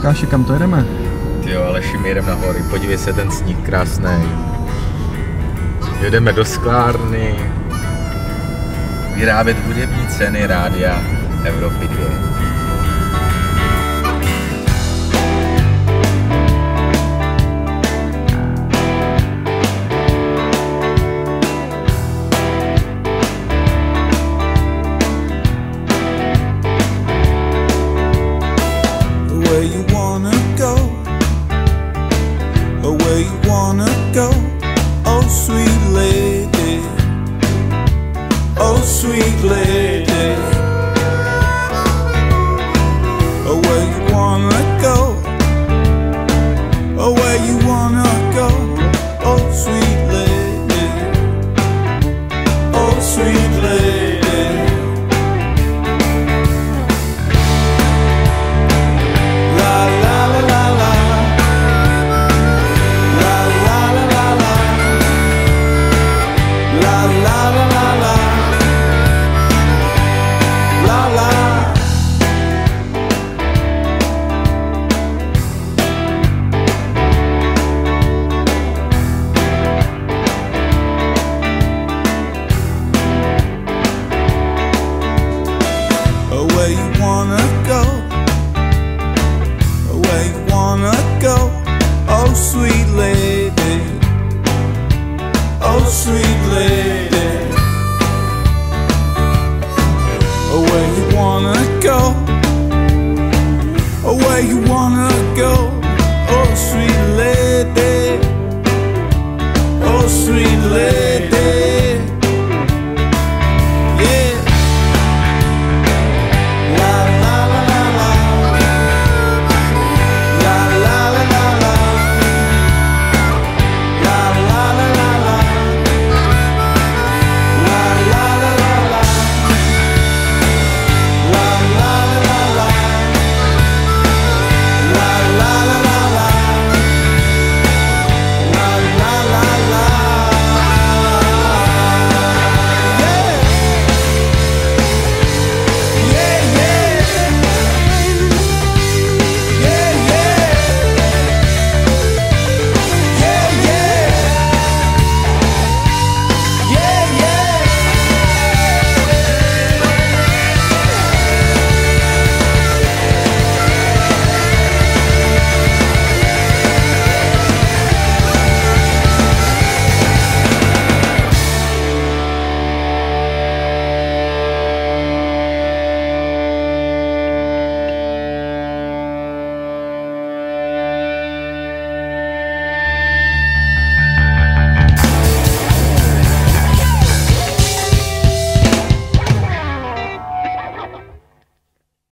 Lukáši, kam to jedeme? Ty jo, ale my jedeme na hory, podívej se, ten sníh krásný. Jedeme do sklárny, vyrábět hudební ceny rádia Evropy 2. Wanna go, or where you wanna go, oh sweet lady, oh sweet lady, you wanna go. Oh, sweet lady. Oh, sweet lady. Oh, where you wanna go. Oh, where you wanna go. Oh, sweet